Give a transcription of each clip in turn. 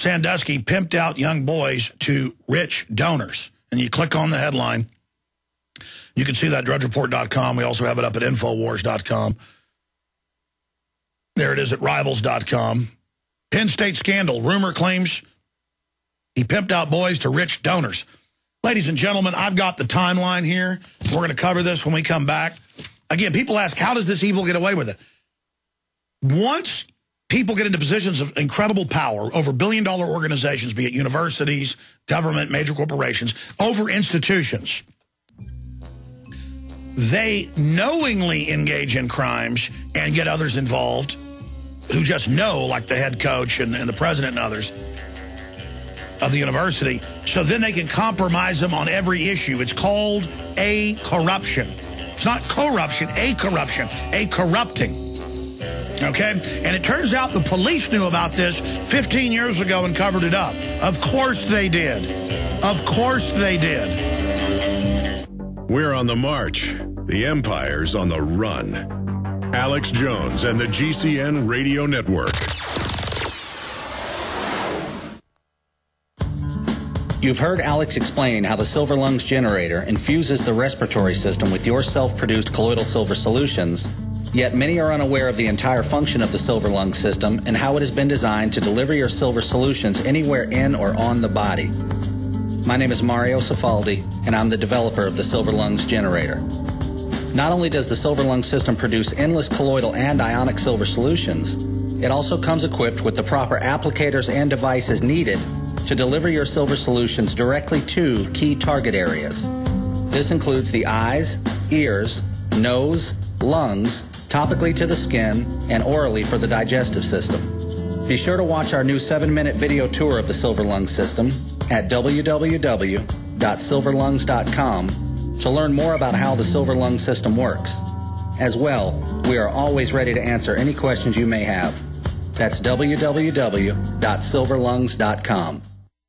Sandusky pimped out young boys to rich donors. And you click on the headline. You can see that at drudgereport.com. We also have it up at infowars.com. There it is at rivals.com. Penn State scandal. Rumor claims he pimped out boys to rich donors. Ladies and gentlemen, I've got the timeline here. We're going to cover this when we come back. Again, people ask, how does this evil get away with it? Once people get into positions of incredible power over billion-dollar organizations, be it universities, government, major corporations, over institutions, they knowingly engage in crimes and get others involved who just know, like the head coach and, and the president and others of the university, so then they can compromise them on every issue. It's called a corruption. It's not corruption, a corruption, a corrupting. Okay? And it turns out the police knew about this 15 years ago and covered it up. Of course they did. Of course they did. We're on the march. The Empire's on the run. Alex Jones and the GCN Radio Network. You've heard Alex explain how the Silver Lungs generator infuses the respiratory system with your self-produced colloidal silver solutions, yet many are unaware of the entire function of the Silver Lung system and how it has been designed to deliver your silver solutions anywhere in or on the body. My name is Mario Cifaldi, and I'm the developer of the Silver Lungs generator. Not only does the Silver Lung system produce endless colloidal and ionic silver solutions, it also comes equipped with the proper applicators and devices needed to deliver your silver solutions directly to key target areas. This includes the eyes, ears, nose, lungs, topically to the skin, and orally for the digestive system. Be sure to watch our new 7-minute video tour of the Silver Lung system at www.silverlungs.com to learn more about how the Silver Lung system works. As well, we are always ready to answer any questions you may have. That's www.silverlungs.com.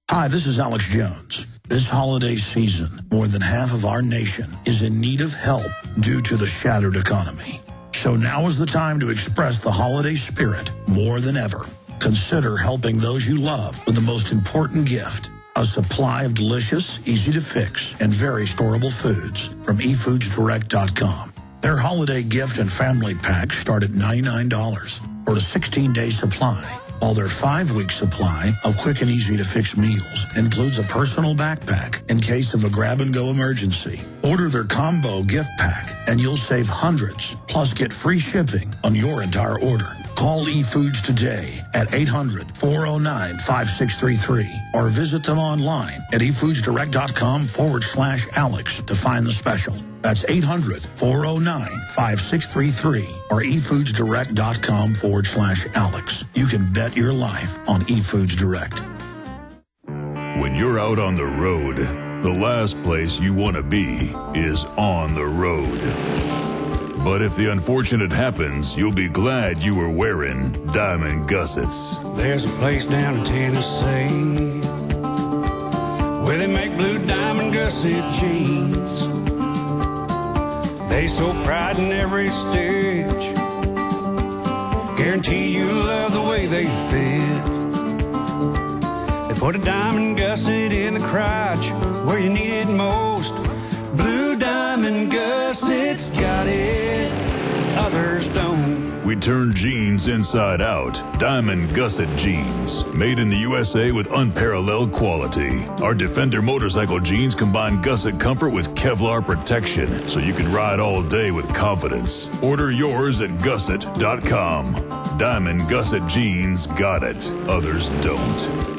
Hi, this is Alex Jones. This holiday season, more than half of our nation is in need of help due to the shattered economy. So now is the time to express the holiday spirit more than ever. Consider helping those you love with the most important gift, a supply of delicious, easy to fix, and very storable foods from efoodsdirect.com. Their holiday gift and family packs start at $99 or a 16-day supply while their five-week supply of quick and easy-to-fix meals includes a personal backpack in case of a grab-and-go emergency. Order their combo gift pack, and you'll save hundreds, plus get free shipping on your entire order. Call eFoods today at 800-409-5633 or visit them online at efoodsdirect.com forward slash Alex to find the special. That's 800-409-5633 or efoodsdirect.com forward slash Alex. You can bet your life on eFoods Direct. When you're out on the road, the last place you want to be is on the road. But if the unfortunate happens, you'll be glad you were wearing diamond gussets. There's a place down in Tennessee where they make blue diamond gusset jeans. They so pride in every stitch. Guarantee you love the way they fit. They put a diamond gusset in the crotch where you need it most. Blue diamond gussets got it, others don't. Turn jeans inside out. Diamond Gusset Jeans. Made in the USA with unparalleled quality. Our Defender motorcycle jeans combine gusset comfort with Kevlar protection so you can ride all day with confidence. Order yours at gusset.com. Diamond Gusset Jeans got it. Others don't.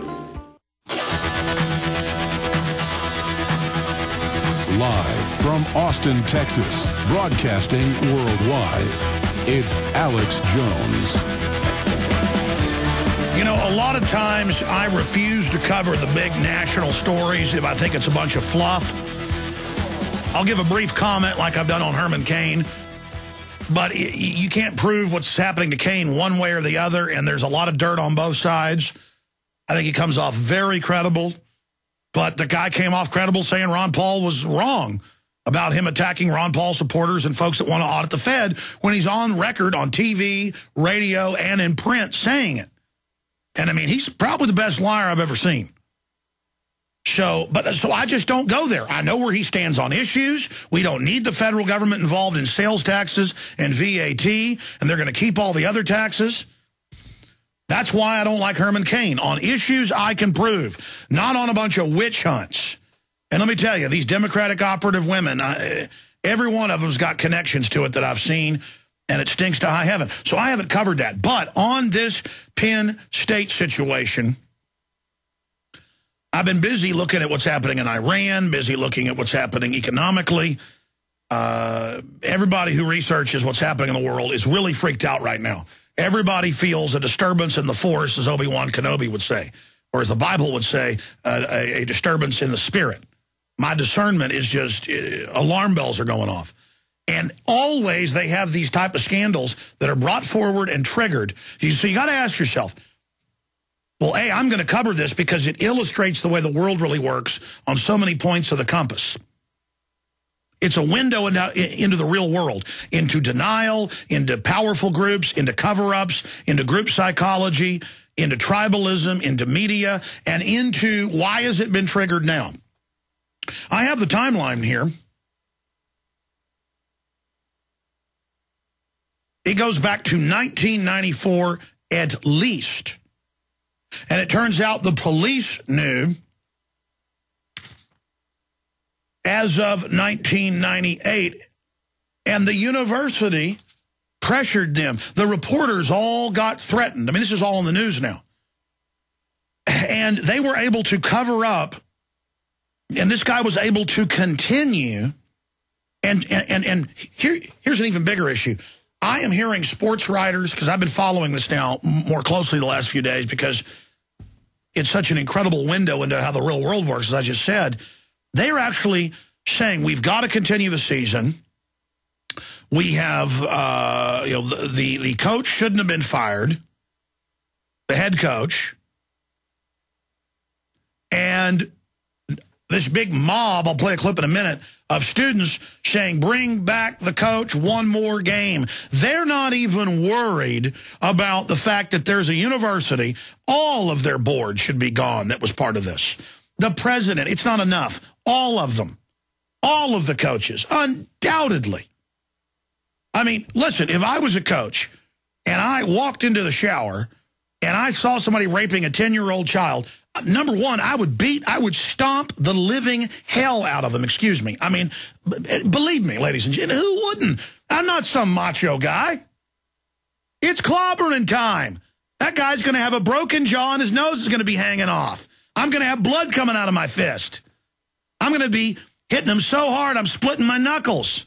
Live from Austin, Texas, broadcasting worldwide, it's Alex Jones. You know, a lot of times I refuse to cover the big national stories if I think it's a bunch of fluff. I'll give a brief comment like I've done on Herman Cain, but you can't prove what's happening to Cain one way or the other, and there's a lot of dirt on both sides. I think he comes off very credible, but the guy came off credible saying Ron Paul was wrong about him attacking Ron Paul supporters and folks that want to audit the Fed when he's on record on TV, radio, and in print saying it. And I mean, he's probably the best liar I've ever seen. So, but so I just don't go there. I know where he stands on issues. We don't need the federal government involved in sales taxes and VAT, and they're going to keep all the other taxes. That's why I don't like Herman Cain. On issues I can prove, not on a bunch of witch hunts. And let me tell you, these Democratic operative women, I, every one of them's got connections to it that I've seen, and it stinks to high heaven. So I haven't covered that. But on this Penn State situation I've been busy looking at what's happening in Iran, busy looking at what's happening economically. Uh, everybody who researches what's happening in the world is really freaked out right now. Everybody feels a disturbance in the force, as Obi-Wan Kenobi would say, or as the Bible would say, uh, a, a, disturbance in the spirit. My discernment is just, uh, alarm bells are going off. And always they have these type of scandals that are brought forward and triggered. So you got to ask yourself, well, hey, I'm going to cover this because it illustrates the way the world really works on so many points of the compass. It's a window into the real world, into denial, into powerful groups, into cover-ups, into group psychology, into tribalism, into media, and into why has it been triggered now? I have the timeline here. It goes back to 1994 at least. And it turns out the police knew as of 1998, and the university pressured them. The reporters all got threatened. I mean, this is all in the news now. And they were able to cover up, and this guy was able to continue. And, and, and here, here's an even bigger issue. I am hearing sports writers, because I've been following this now more closely the last few days because it's such an incredible window into how the real world works, as I just said. They're actually saying we've got to continue the season. We have, uh, you know, the, the, the coach shouldn't have been fired, the head coach. And this big mob, I'll play a clip in a minute, of students saying, bring back the coach one more game. They're not even worried about the fact that there's a university. All of their board should be gone that was part of this. The president, it's not enough. All of them. All of the coaches, undoubtedly. I mean, listen, if I was a coach and I walked into the shower and I saw somebody raping a 10-year-old child, number one, I would beat, I would stomp the living hell out of them, excuse me. I mean, believe me, ladies and gentlemen, who wouldn't? I'm not some macho guy. It's clobbering time. That guy's going to have a broken jaw and his nose is going to be hanging off. I'm going to have blood coming out of my fist. I'm going to be hitting him so hard I'm splitting my knuckles.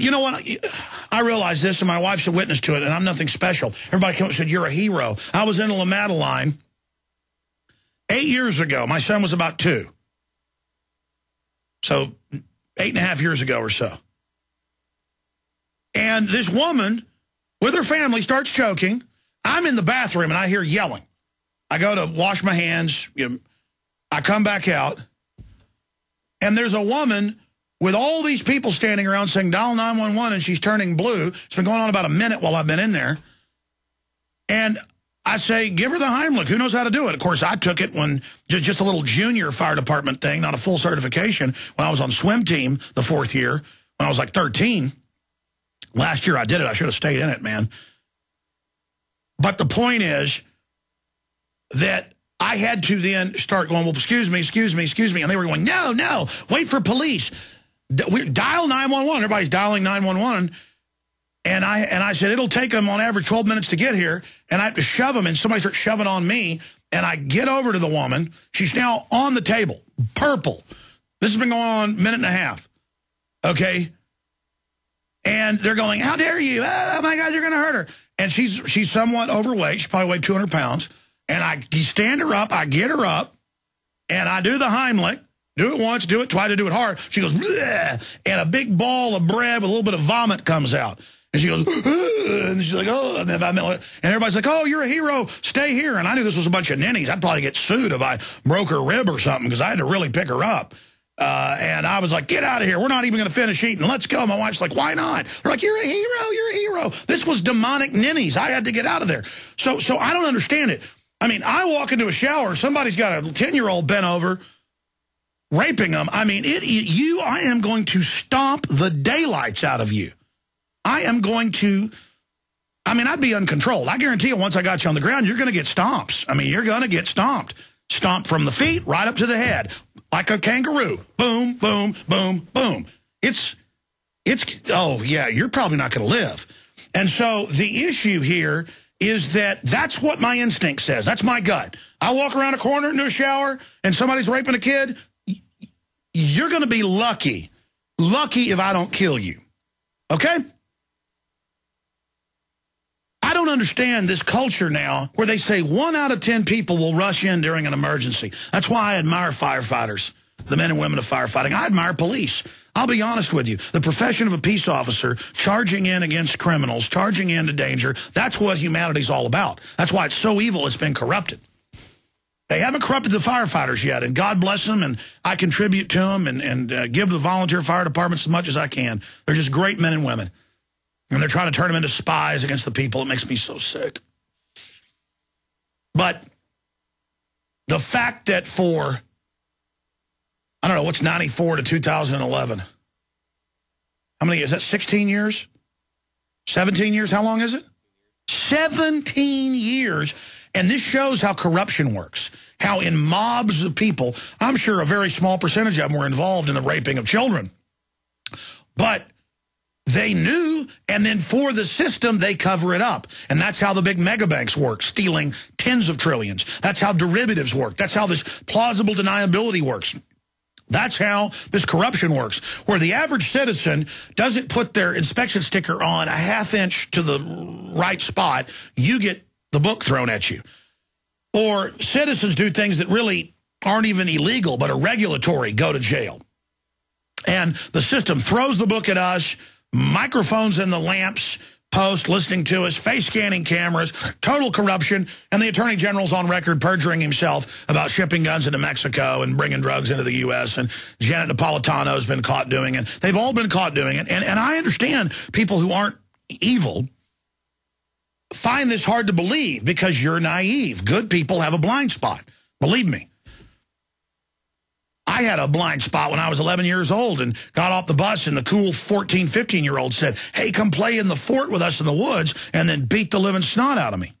You know what? I realize this, and my wife's a witness to it, and I'm nothing special. Everybody came up and said, you're a hero. I was in La Madeleine eight years ago. My son was about two. So eight and a half years ago or so. And this woman with her family starts choking. I'm in the bathroom, and I hear yelling. I go to wash my hands. You know, I come back out, and there's a woman with all these people standing around saying, dial 911, and she's turning blue. It's been going on about a minute while I've been in there. And I say, give her the Heimlich. Who knows how to do it? Of course, I took it when just, a little junior fire department thing, not a full certification, when I was on swim team the fourth year, when I was like 13. Last year I did it. I should have stayed in it, man. But the point is that I had to then start going, well, excuse me, excuse me, excuse me. And they were going, no, no, wait for police dial 911. Everybody's dialing 911. And I and I said, it'll take them on average 12 minutes to get here. And I have to shove them, and somebody starts shoving on me. And I get over to the woman. She's now on the table, purple. This has been going on a minute and a half. Okay? And they're going, how dare you? Ah, oh, my God, you're going to hurt her. And she's she's somewhat overweight. She probably weighed 200 pounds. And I stand her up. I get her up. And I do the Heimlich. Do it once, do it twice, to do it hard. She goes, Bleh, and a big ball of bread with a little bit of vomit comes out. And she goes, and she's like, oh, and, then I and everybody's like, oh, you're a hero. Stay here. And I knew this was a bunch of ninnies. I'd probably get sued if I broke her rib or something because I had to really pick her up. Uh, and I was like, get out of here. We're not even going to finish eating. Let's go. My wife's like, why not? They're like, you're a hero. You're a hero. This was demonic ninnies. I had to get out of there. So, so I don't understand it. I mean, I walk into a shower. Somebody's got a 10-year-old bent over raping them. I mean, it, you, I am going to stomp the daylights out of you. I am going to, I mean, I'd be uncontrolled. I guarantee you once I got you on the ground, you're going to get stomps. I mean, you're going to get stomped. Stomp from the feet right up to the head, like a kangaroo. Boom, boom, boom, boom. It's, it's, oh, yeah, you're probably not going to live. And so the issue here is that that's what my instinct says. That's my gut. I walk around a corner into a shower and somebody's raping a kid. You're going to be lucky, lucky if I don't kill you. Okay? I don't understand this culture now where they say one out of 10 people will rush in during an emergency. That's why I admire firefighters, the men and women of firefighting. I admire police. I'll be honest with you. The profession of a peace officer, charging in against criminals, charging into danger, that's what humanity's all about. That's why it's so evil it's been corrupted. They haven't corrupted the firefighters yet, and God bless them, and I contribute to them and, and uh, give the volunteer fire departments as much as I can. They're just great men and women. And they're trying to turn them into spies against the people. It makes me so sick. But the fact that for, I don't know, what's 94 to 2011? How many, is that 16 years? 17 years? How long is it? 17 years. And this shows how corruption works. How in mobs of people, I'm sure a very small percentage of them were involved in the raping of children. But they knew, and then for the system, they cover it up. And that's how the big mega banks work, stealing tens of trillions. That's how derivatives work. That's how this plausible deniability works. That's how this corruption works, where the average citizen doesn't put their inspection sticker on a half inch to the right spot. You get the book thrown at you. Or citizens do things that really aren't even illegal, but are regulatory, go to jail. And the system throws the book at us, microphones in the lamps post listening to us, face scanning cameras, total corruption, and the attorney general's on record perjuring himself about shipping guns into Mexico and bringing drugs into the U.S., and Janet Napolitano's been caught doing it. They've all been caught doing it. And, and I understand people who aren't evil find this hard to believe because you're naive. Good people have a blind spot. Believe me. I had a blind spot when I was 11 years old and got off the bus and the cool 14, 15-year-old said, hey, come play in the fort with us in the woods and then beat the living snot out of me.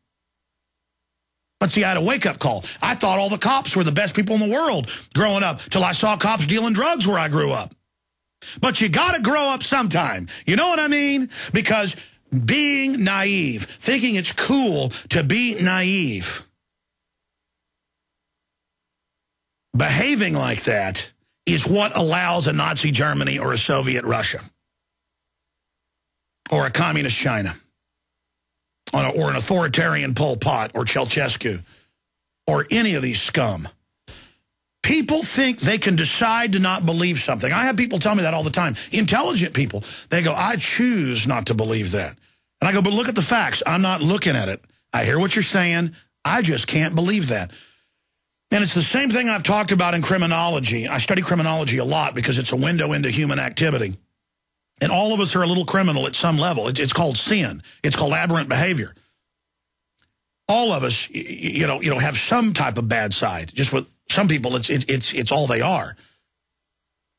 Let's see, I had a wake-up call. I thought all the cops were the best people in the world growing up till I saw cops dealing drugs where I grew up. But you got to grow up sometime. You know what I mean? Because being naive, thinking it's cool to be naive, Behaving like that is what allows a Nazi Germany or a Soviet Russia or a communist China or an authoritarian Pol Pot or Ceausescu or any of these scum. People think they can decide to not believe something. I have people tell me that all the time. Intelligent people, they go, I choose not to believe that. And I go, but look at the facts. I'm not looking at it. I hear what you're saying. I just can't believe that. And it's the same thing I've talked about in criminology. I study criminology a lot because it's a window into human activity. And all of us are a little criminal at some level. It's called sin. It's called aberrant behavior. All of us, you know, you know, have some type of bad side. Just with some people, it's it's it's all they are.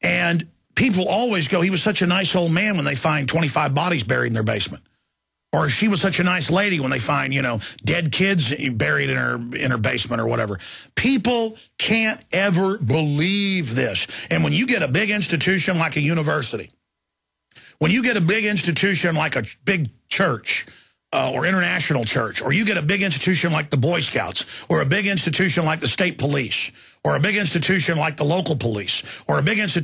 And people always go, he was such a nice old man when they find 25 bodies buried in their basement. Or she was such a nice lady when they find, you know, dead kids buried in her in her basement or whatever. People can't ever believe this. And when you get a big institution like a university, when you get a big institution like a big church, uh, or international church, or you get a big institution like the Boy Scouts, or a big institution like the state police, or a big institution like the local police, or a big institution